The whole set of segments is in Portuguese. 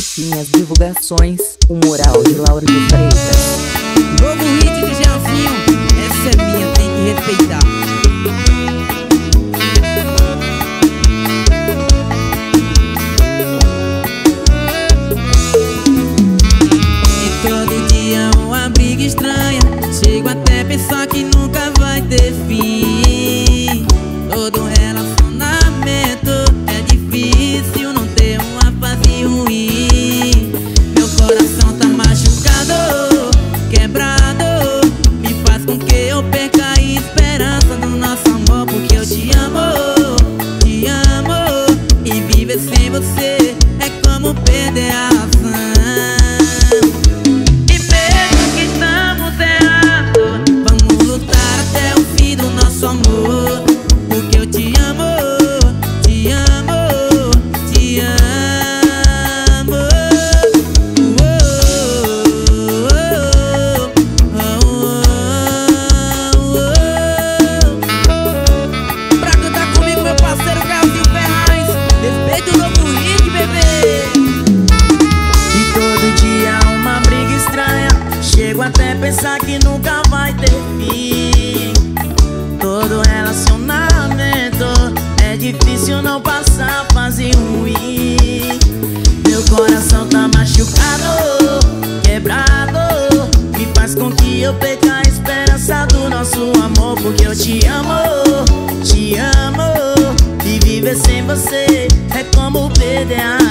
Curtinhas divulgações, o Moral de Laura de Freitas. de años.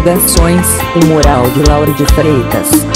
Divulgações, o Moral de Laura de Freitas.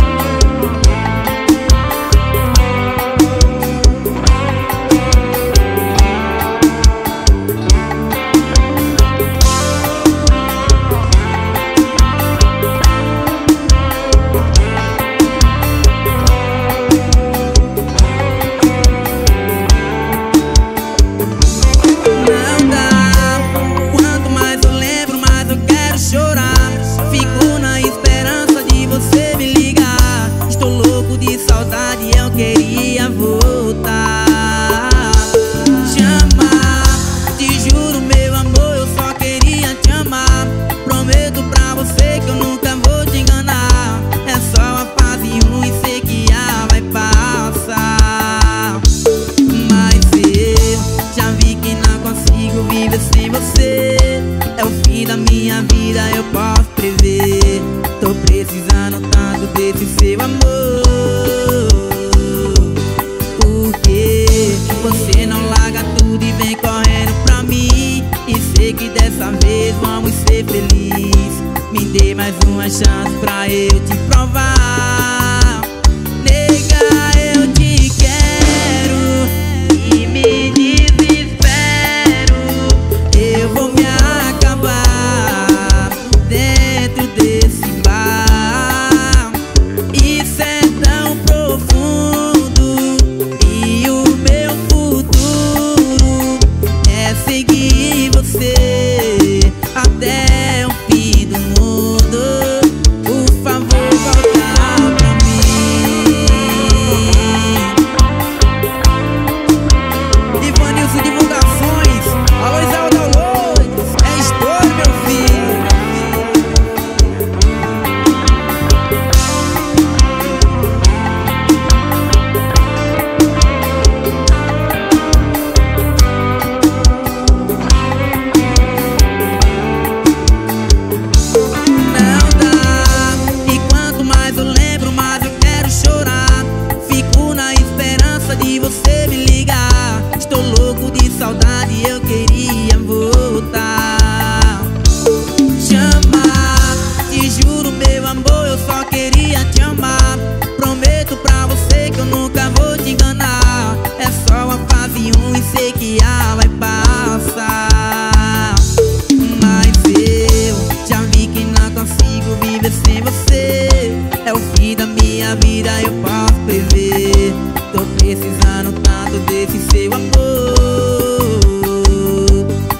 seu amor.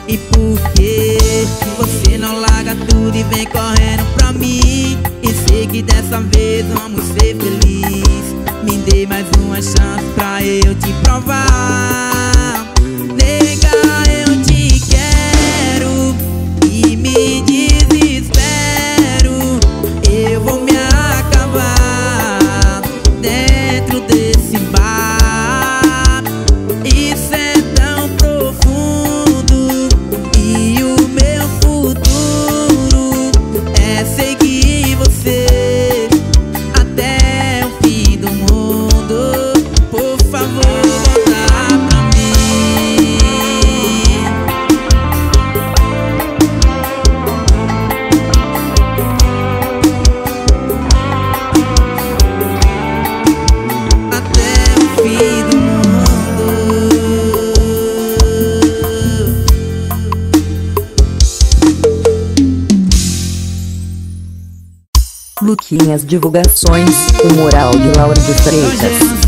E por que você não larga tudo e vem correndo pra mim? E sei que dessa vez vamos ser felizes Me dê mais uma chance pra eu te provar. Luquinhas Divulgações, o Moral de Laura de Freitas.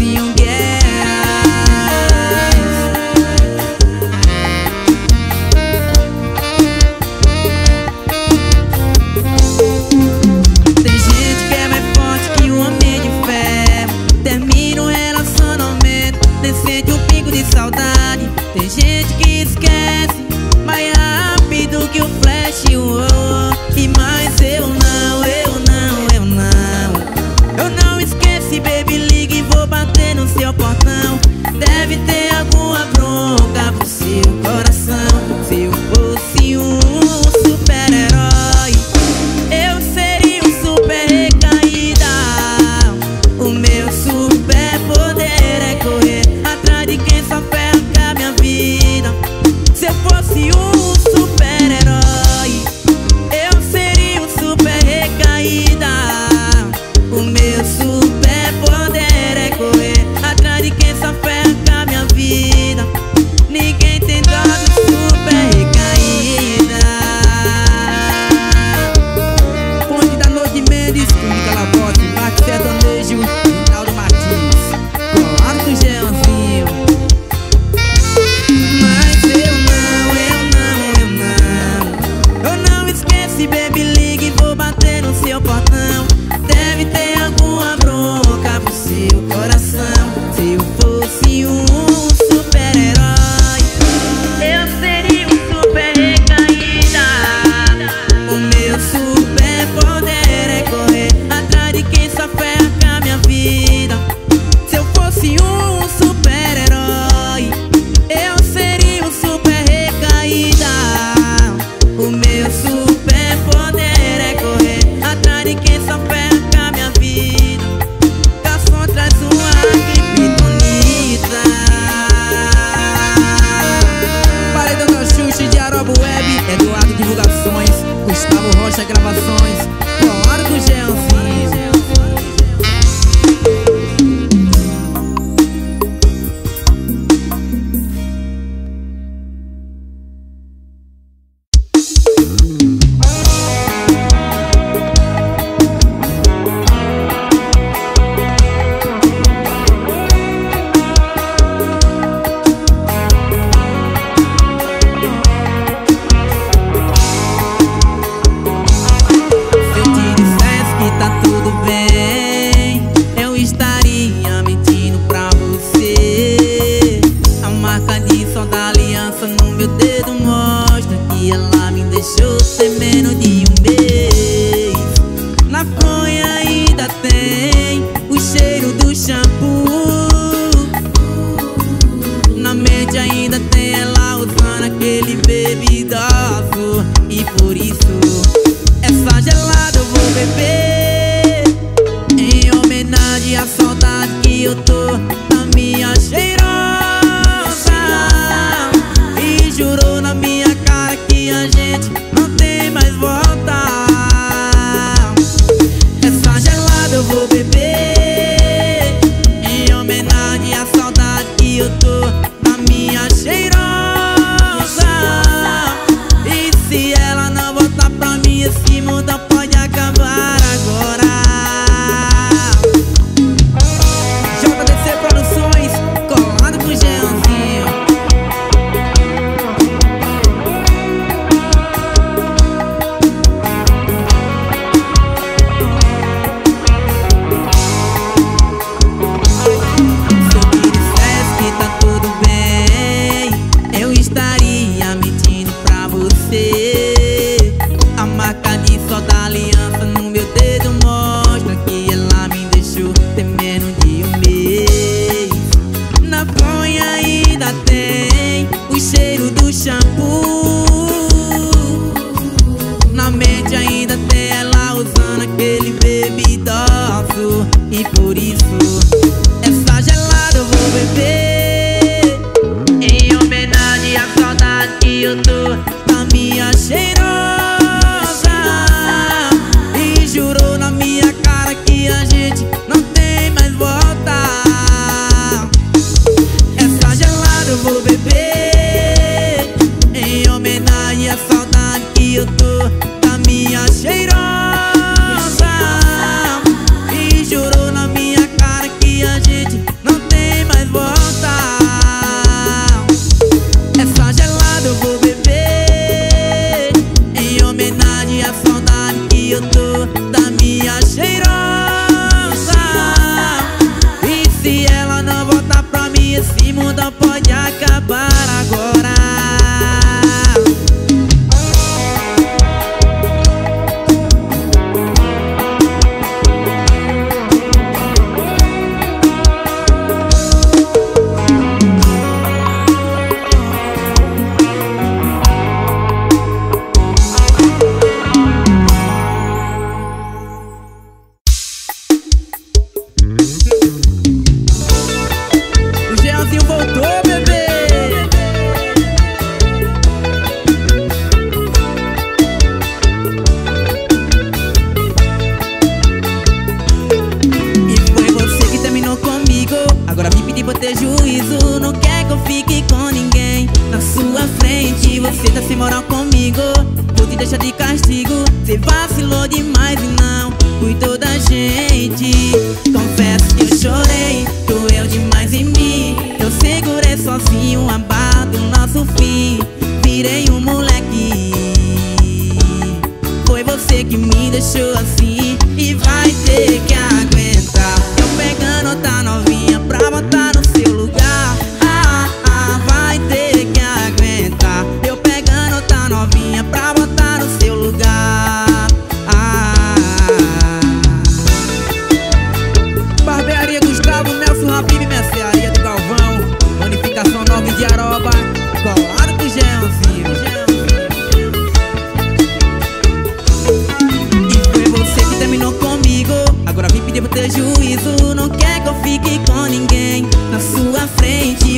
shampoo.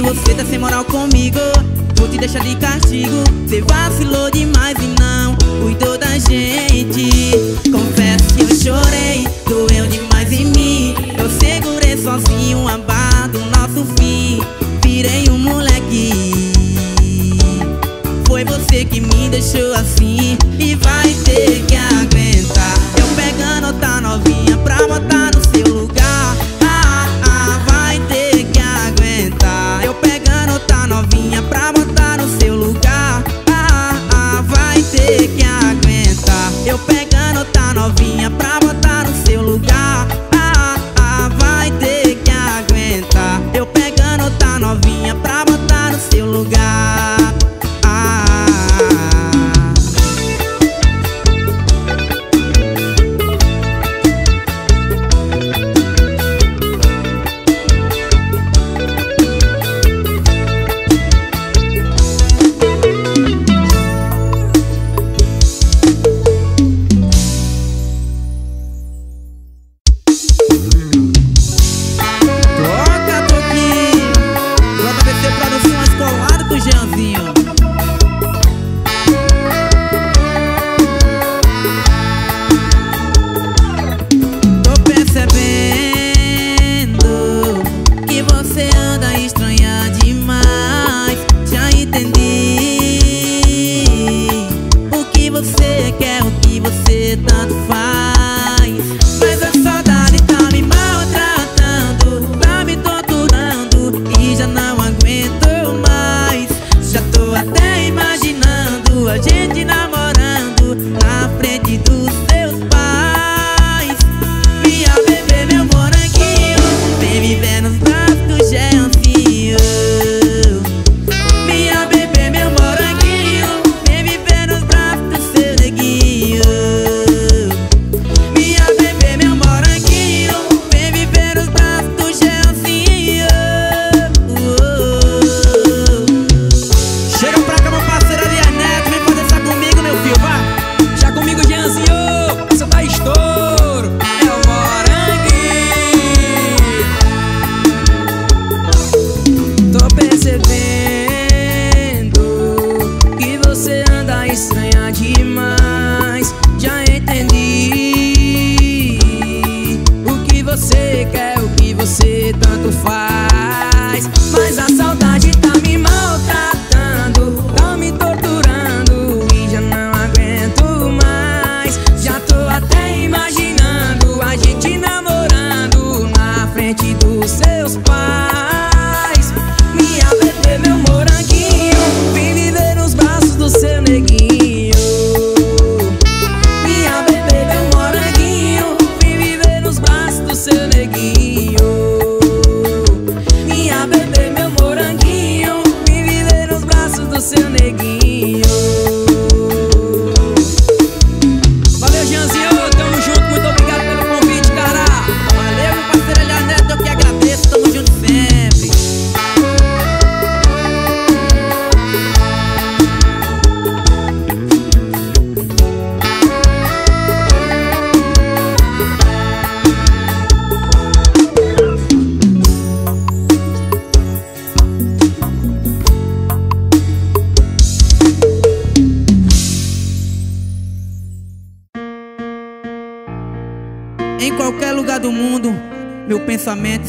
Você tá sem moral comigo. Vou te deixar de castigo. Você vacilou demais e não cuidou da gente. Confesso que eu chorei Doeu demais em mim. Eu segurei sozinho a barra do nosso fim. Virei um moleque. Foi você que me deixou assim. E vai ter que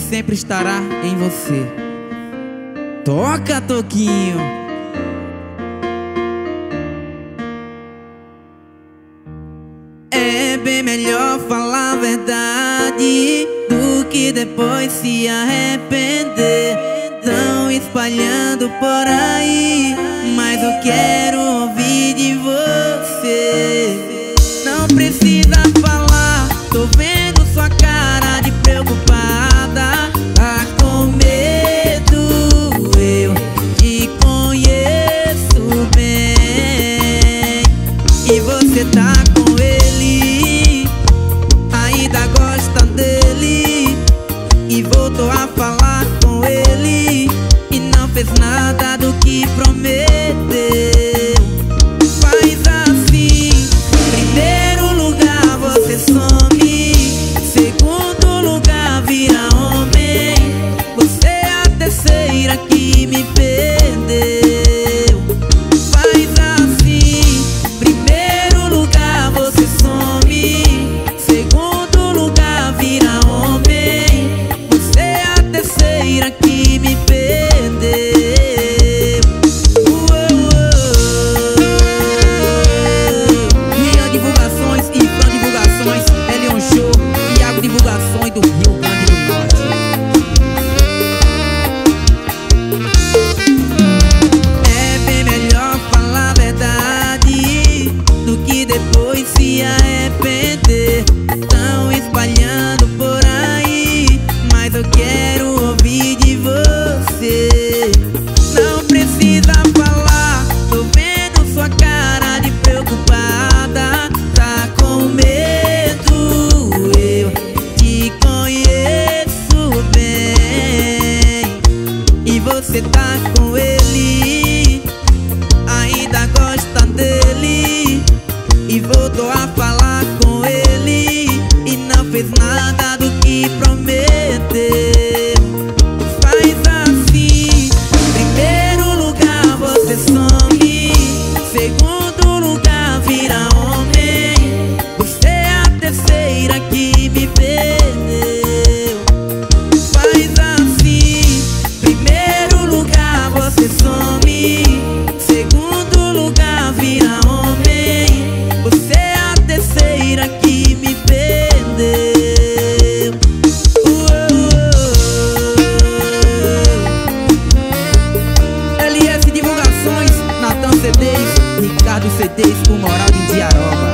sempre estará em você. Toca, Toquinho. É bem melhor falar a verdade do que depois se arrepender. Tão espalhando por aí, mas eu quero ouvir de você. Não fez nada do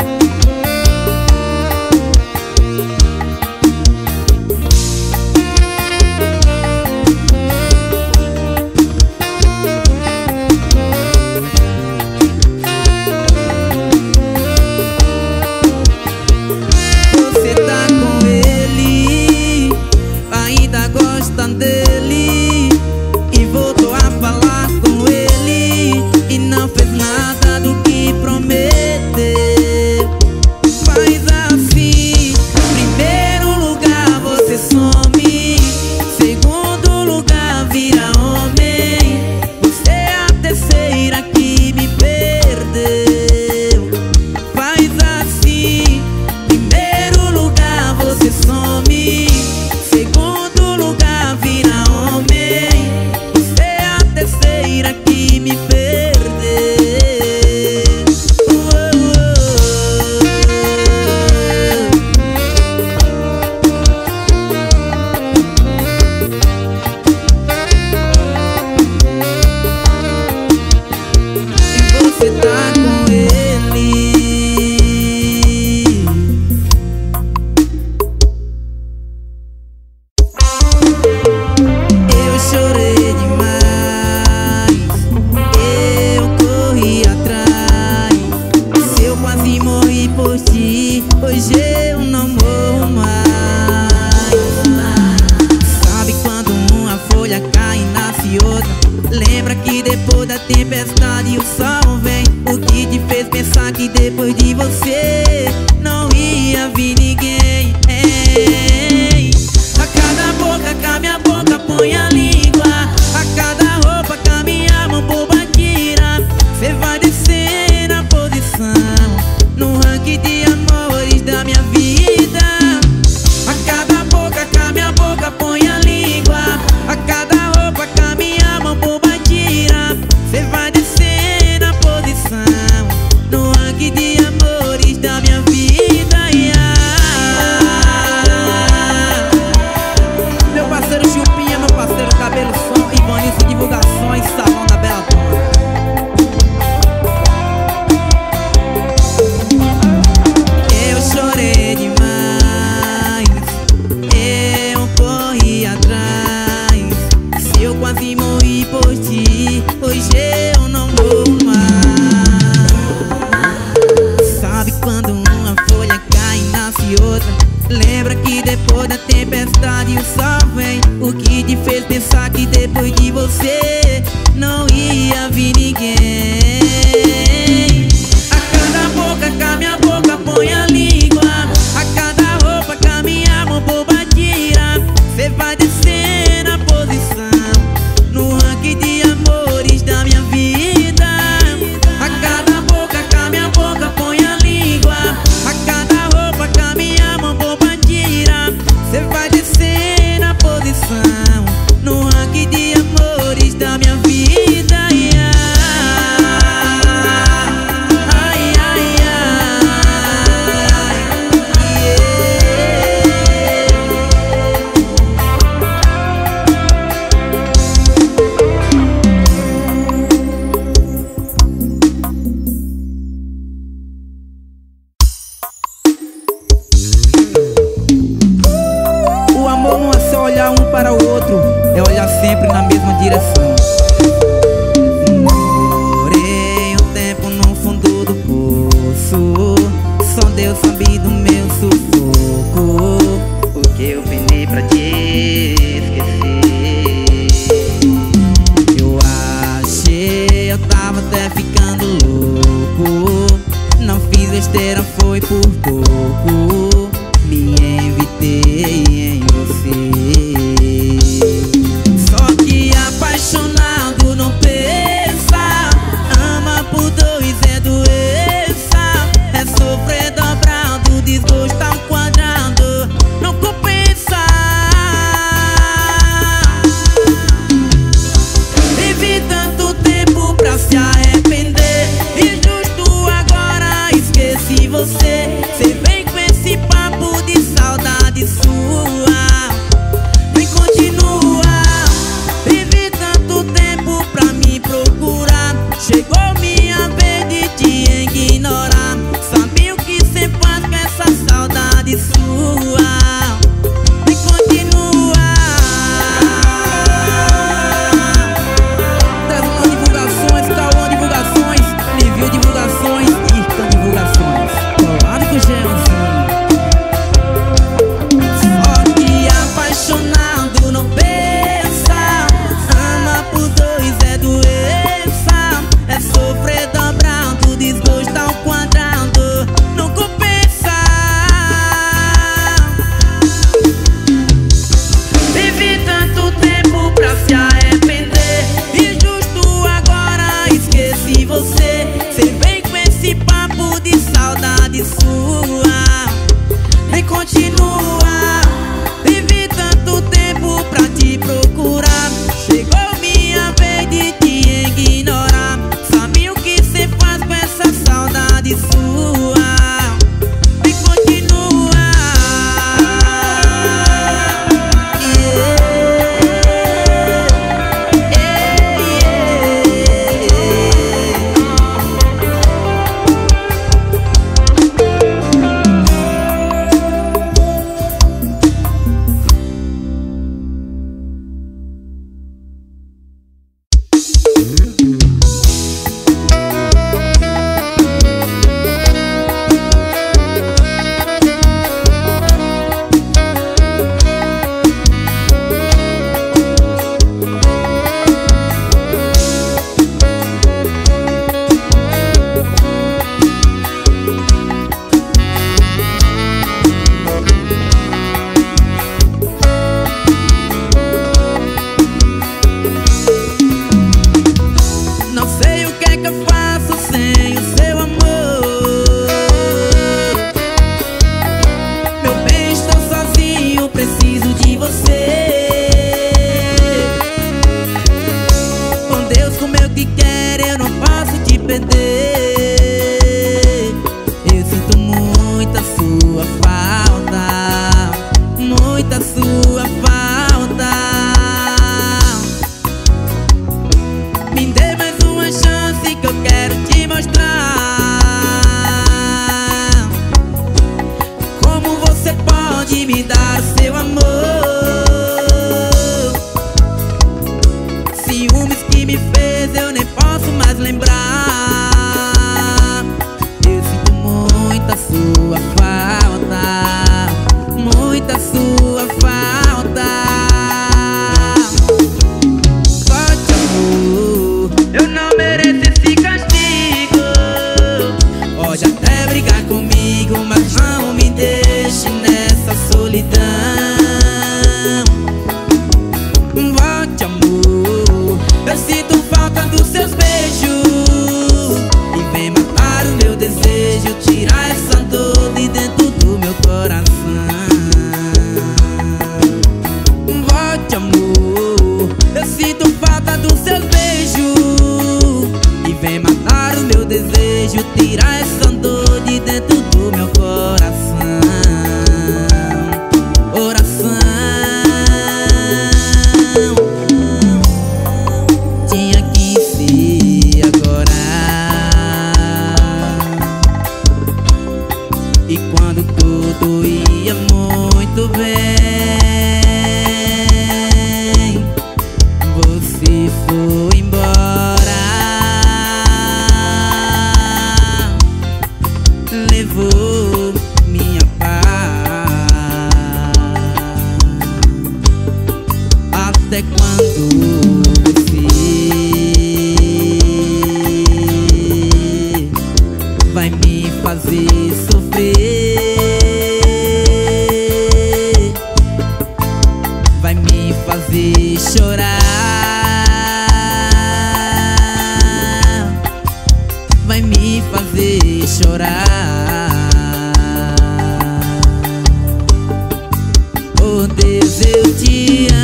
Deus eu te amo.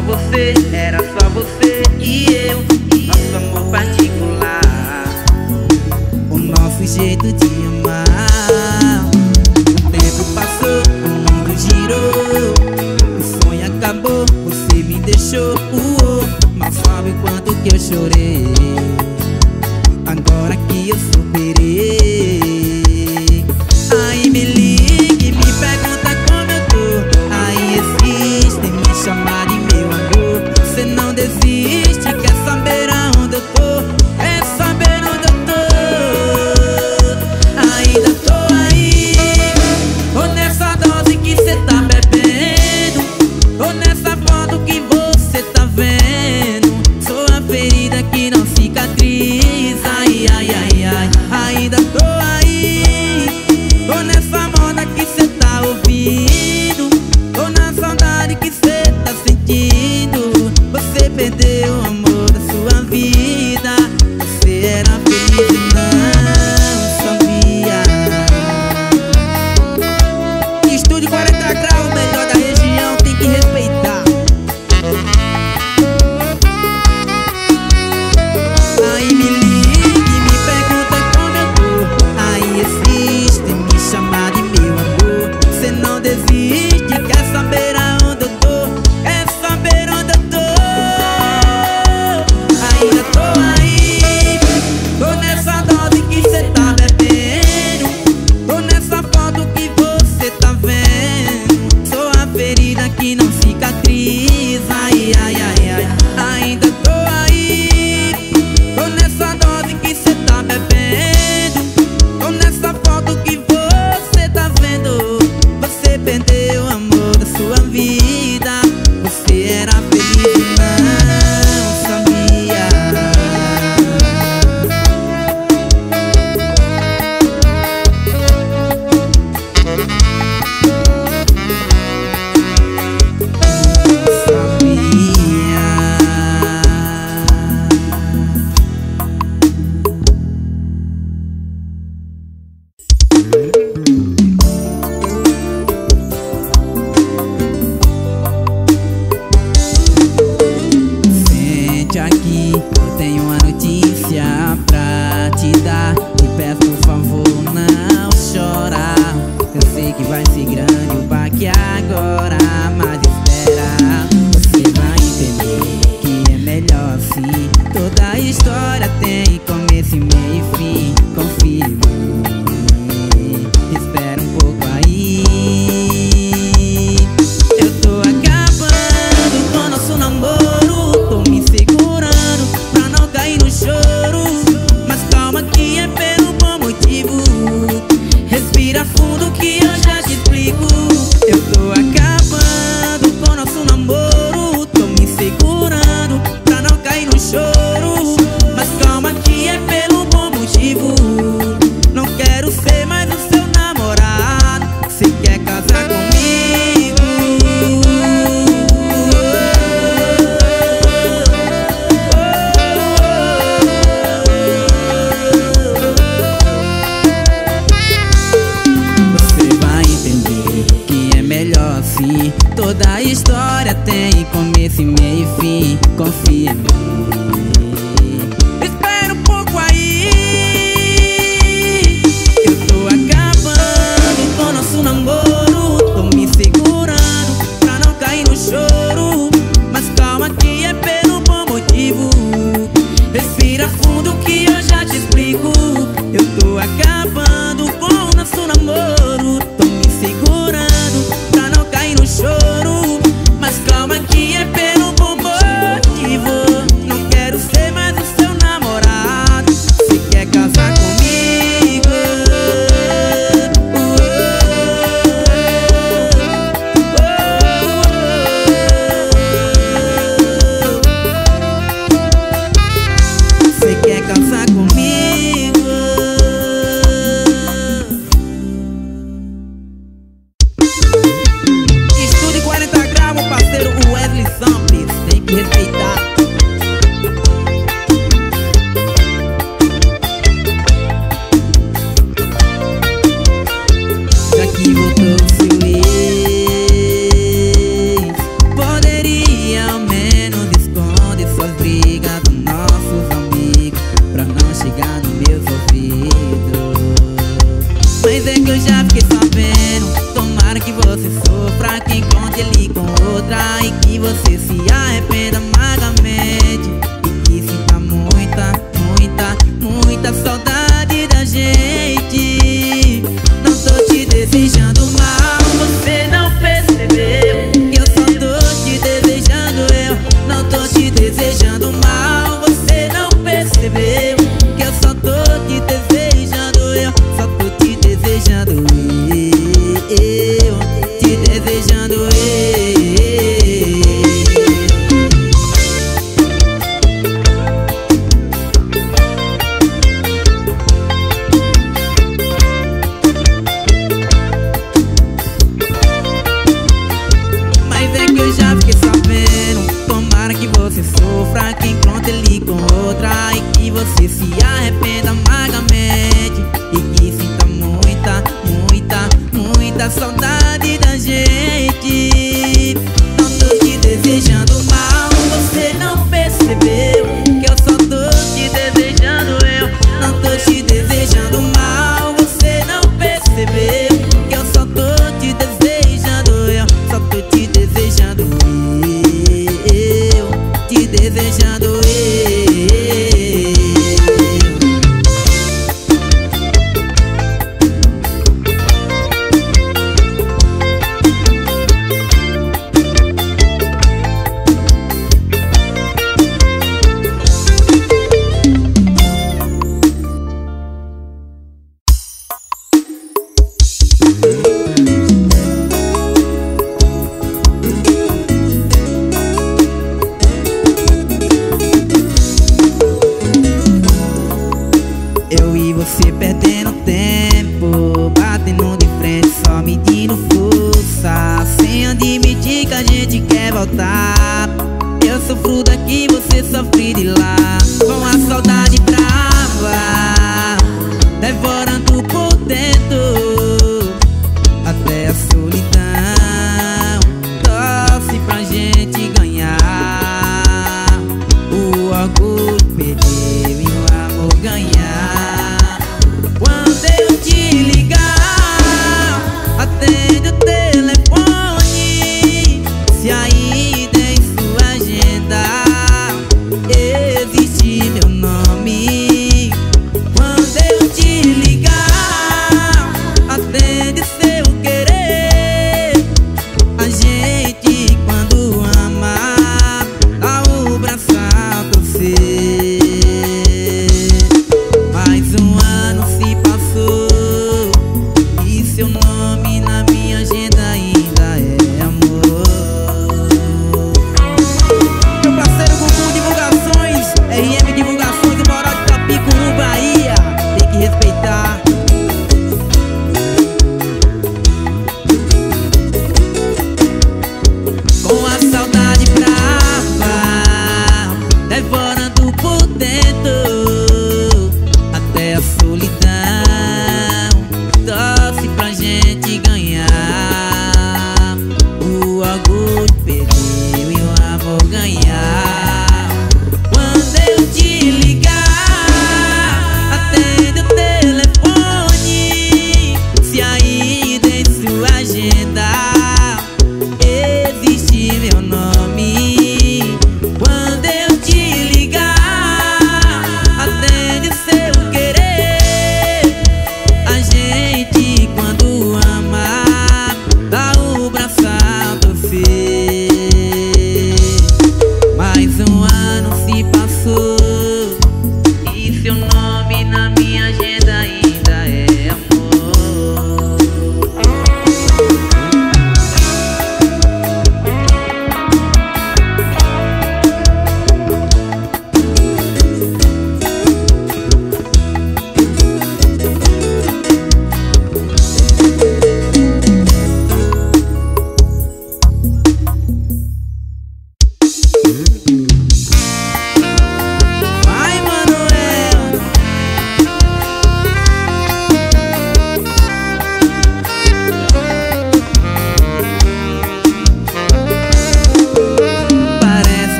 você, era só você e eu Nosso amor particular. O nosso jeito de amar. O tempo passou, o mundo girou. O sonho acabou, você me deixou uou, Mas sabe quanto que eu chorei?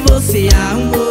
Que você arrumou?